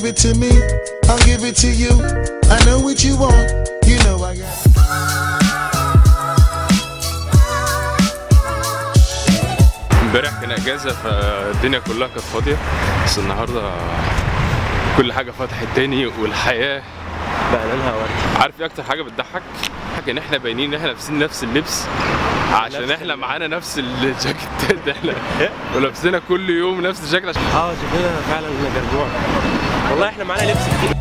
give it to me, I'll give it to you. I know what you want, you know I got it. امبارح كان إجازة فالدنيا كلها كانت فاضية. بس النهارده كل حاجة فتحت تاني والحياة بقى لها ورد عارف إيه أكتر حاجة بتضحك؟ إن إحنا باينين إن إحنا لابسين نفس اللبس عشان إحنا معانا نفس الجاكيتات. إحنا ولابسينها كل يوم نفس الجاكيت عشان آه شكلنا فعلا جربوع والله إحنا معانا لبس كتير.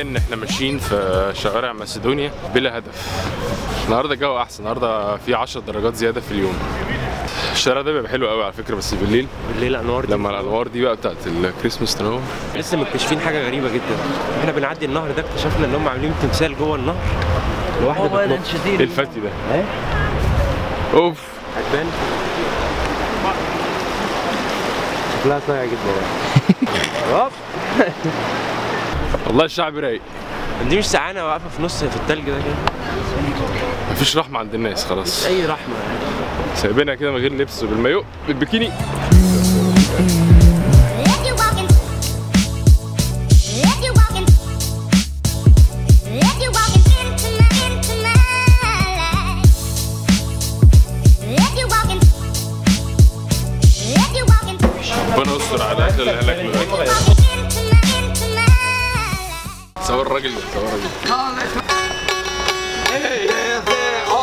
حاليا إحنا ماشيين في شوارع مسيدونيا بلا هدف. النهارده الجو أحسن. النهارده في 10 درجات زيادة في اليوم. الشارع ده بيبقى حلو قوي على فكرة بس بالليل. بالليل انوار دي. لما الانوار دي بقى بتاعت الكريسماس تنور لسه مكتشفين حاجة غريبة جدا. إحنا بنعدي النهر ده اكتشفنا إن هم عاملين تمثال جوه النهر. بتنط. إيه الفتي ده؟ إيه؟ أوف. هتبان شكلها صايع جدا. هوب والله الشعب رايق. دي مش سعانه واقفة في نص في التلج ده كده. مفيش رحمة عند الناس خلاص. أي رحمة. يعني سايبينها كده من غير لبس وبالمايو بالبكيني If you walking, if you walking, life. صور الراجل ده صور الراجل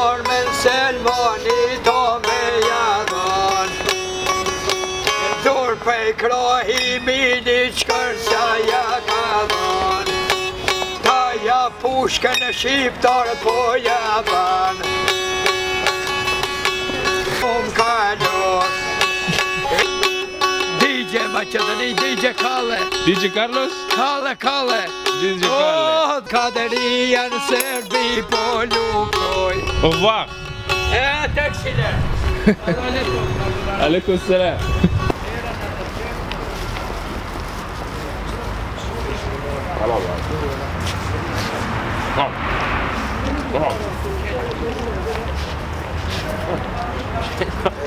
Armen selvani ta mig jadan Dorpe klahi miniskar saja kadan Macedonii DJ Kale. DJ Carlos? Kale, Kale. DJ Kale. Oh, o, kaderien Serbi po luproj. Vah. E, tek shile. Aleikum selam. Tamam abi.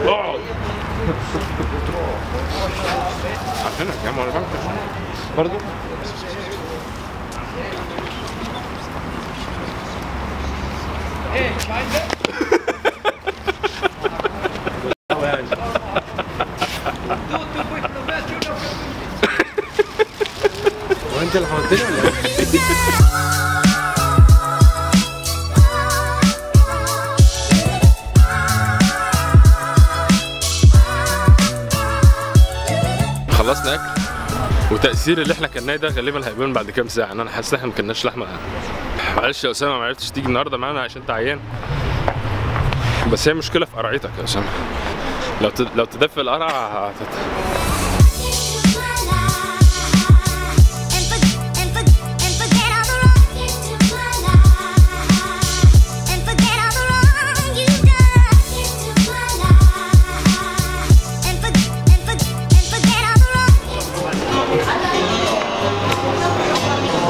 Tamam. Apenas llamo al banco. خلصنا أكل وتأثير اللي إحنا كلناه ده غالبا هيبان بعد كام ساعة إن أنا حاسس إن إحنا ما كلناش لحمة معلش يا أسامة ما عرفتش تيجي النهارده معانا عشان أنت عيان بس هي مشكلة في قرعتك يا أسامة لو. لو تدفي القرع.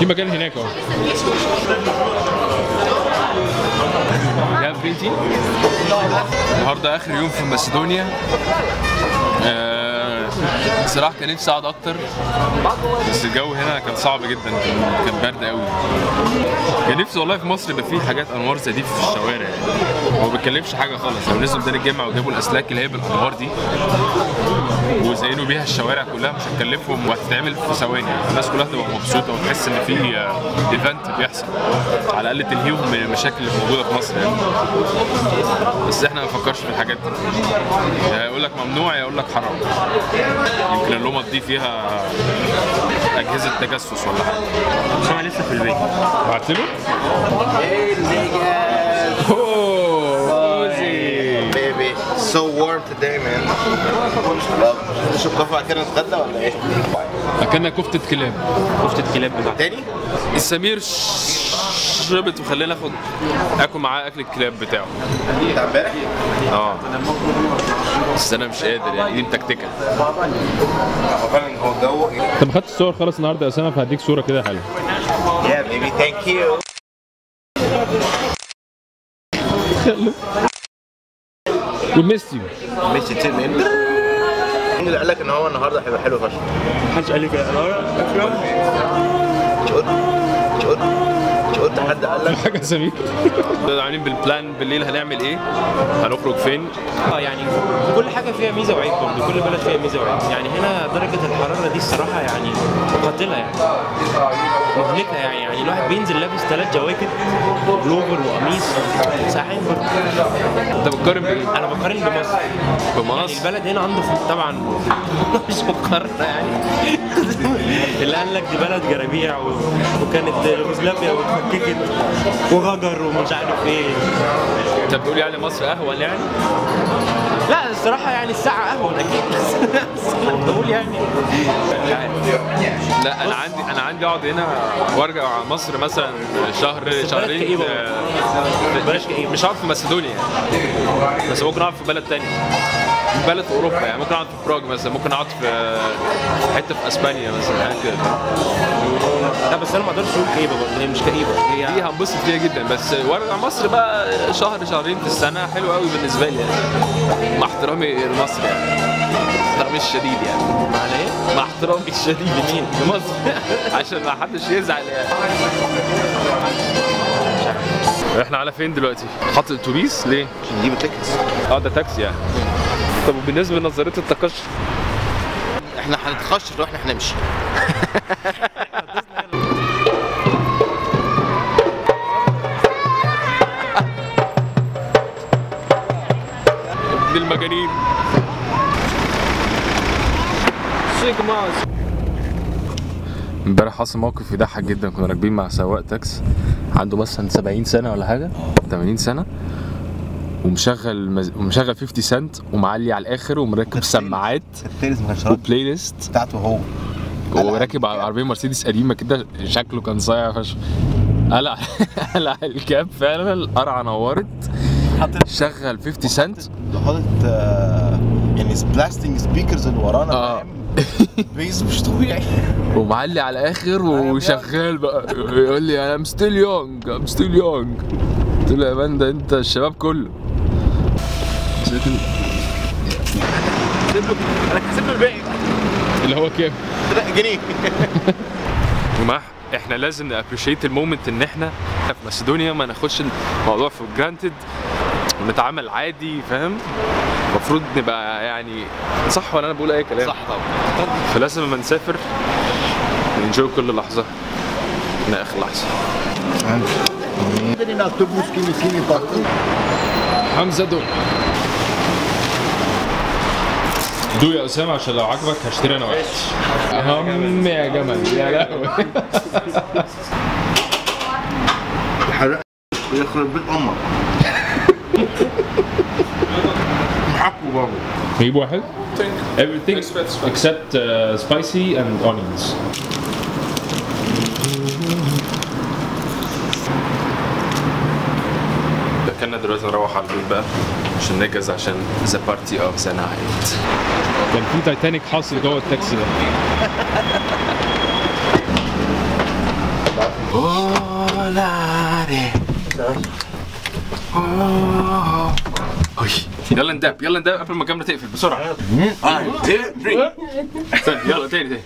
في مكان هناك أهو. يا بنتي. النهارده آخر يوم في مسيدونيا آه، بصراحه كان نفسي أقعد أكتر. بس الجو هنا كان صعب جدا كان برد قوي كان نفسي والله في مصر يبقى في حاجات أنوار زي دي في الشوارع. يعني ما بيتكلمش حاجة خالص لو نزلوا ميدان الجامع وجابوا الأسلاك اللي هي بالأنوار دي وزينوا بيها الشوارع كلها مش هتكلفهم وهتتعمل في ثواني. الناس كلها تبقى مبسوطة وتحس إن في ايفنت بيحصل. على الأقل تلهيهم من المشاكل اللي موجودة في مصر يعني. بس إحنا ما نفكرش في الحاجات دي. يا يقول لك ممنوع يقول لك حرام. يمكن اللمض دي فيها أجهزة تجسس ولا حاجة بس أنا لسه في البيت بعت له؟ So warm today, man. كوفي بعد كده نتغدى ولا إيه؟ اكلنا كفتة كلاب كفتة كلاب بتاعتي تاني؟ السمير ش- شربت وخلينا ناخد آكل معاه أكل الكلاب بتاعه. بتاع امبارح؟ آه. بس أنا مش قادر يعني دي متكتكة. هو فعلا هو الجو طب خدت الصور خلاص النهارده يا أسامة فهديك صورة كده حلوة. Yeah, baby, thank you. We missed you. ميسي تيم اللي قال لك إن هو النهارده هيبقى حلو فشخ؟ محدش قال لي كده. مش قلت مش قلت حد قال لك حاجة سمير عاملين بالبلان بالليل هنعمل إيه؟ هنخرج فين؟ آه يعني كل حاجة فيها ميزة وعيب برضه كل بلد فيها ميزة وعيب يعني هنا درجة الحرارة دي الصراحة يعني قاتلة يعني مهلكة يعني يعني الواحد بينزل لابس ثلاث جواكت بلوفر وقميص ساعين برضه أنت بتقارن بايه؟ أنا بقارن بمصر يعني بمصر البلد هنا انضف طبعا مش مقارنة يعني اللي قال لك دي بلد جرابيع. وكانت يوغوسلافيا واتفككت وغجر ومش عارف إيه. أنت بتقول يعني مصر أهون يعني؟ لا الصراحة يعني الساعة أهون أكيد. بس بقول يعني. مش عارف لا أنا عندي أنا عندي أقعد هنا وأرجع على مصر مثلا شهر شهرين. كئيبة آه، مش. مش هقعد في مسيدونيا بس ممكن أقعد في بلد تاني بلد في أوروبا يعني ممكن أقعد في براغ مثلا ممكن أقعد في في حتة في أسبانيا مثلا حاجة كده لا بس أنا ما أقدرش أقول كئيبة برضه هي مش كئيبة دي هي هنبسط فيها جدا بس وارجع مصر بقى شهر شهرين في السنة حلو قوي بالنسبة لي يعني مع احترامي لمصر يعني احترامي الشديد يعني معنى إيه؟ مع احترامي الشديد لمين؟ لمصر عشان ما حدش يزعل يعني إحنا على فين دلوقتي؟ حاطط اتوبيس ليه؟ عشان نجيب التيكتس آه ده تاكسي يعني طب وبالنسبة لنظرية التقشف إحنا هنتخشر وإحنا هنمشي. ابن المجانين امبارح حصل موقف يضحك جدا. كنا راكبين مع سواق تاكس عنده مثلا 70 سنة ولا حاجة؟ 80 سنة. ومشغل مز... ومشغل 50 سنت ومعلي على الآخر ومركب سماعات و playlist بتاعته هو. وراكب على عربية مرسيدس قديمة كده شكله كان صايع فشخ. قلع قلع ال cap فعلا القرعة نورت. شغل 50 سنت حاطط آه، يعني blasting speakers اللي ورانا فاهم؟ bass مش طبيعي. ومعلي على الآخر وشغال بقى. يقول لي أنا I'm still young I'm still young قلت له يا man ده أنت الشباب كله. أنا كسبت الباقي. اللي هو كام جنيه. جماعة إحنا لازم ن appreciate ال moment إن إحنا في ماسيدونيا ما ناخدش الموضوع for granted ونتعامل عادي فاهم؟ المفروض نبقى يعني صح ولا أنا بقول أي كلام؟ صح طبعا. فلازم لما نسافر ن enjoy كل لحظة. من آخر لحظة. حمزة دو دو يا اسامه عشان لو عجبك هشتري أنا واحد اهم يا جمل يا لهوي حرق يخرب بيت أمك محكوا بابا نجيب واحد everything except uh, spicy and onions كنا دلوقتي نروح على البيت بقى عشان نجهز عشان the party of the night كان في تايتانيك حاصل جوه التاكسي ده. أوي. يلا نداب يلا نداب قبل ما الكاميرا تقفل بسرعة. استنى، يلا تاني تاني.